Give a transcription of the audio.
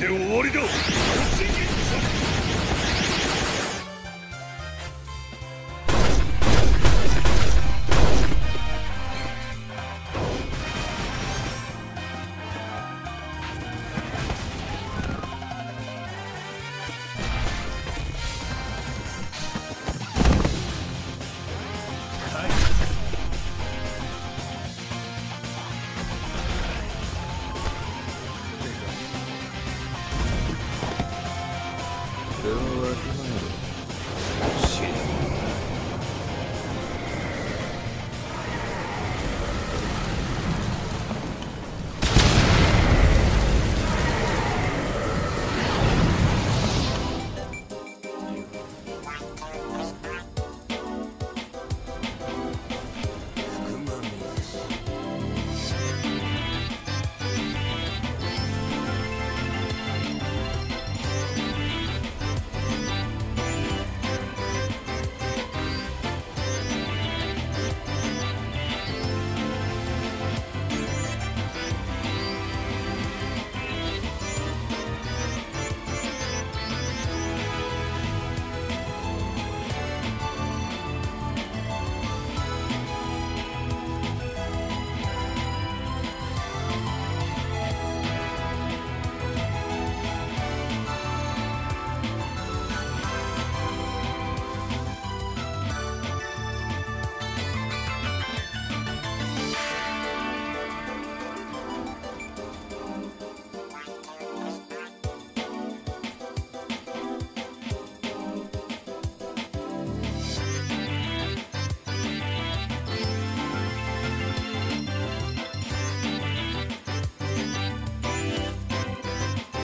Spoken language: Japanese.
で終わりだ。Recommended.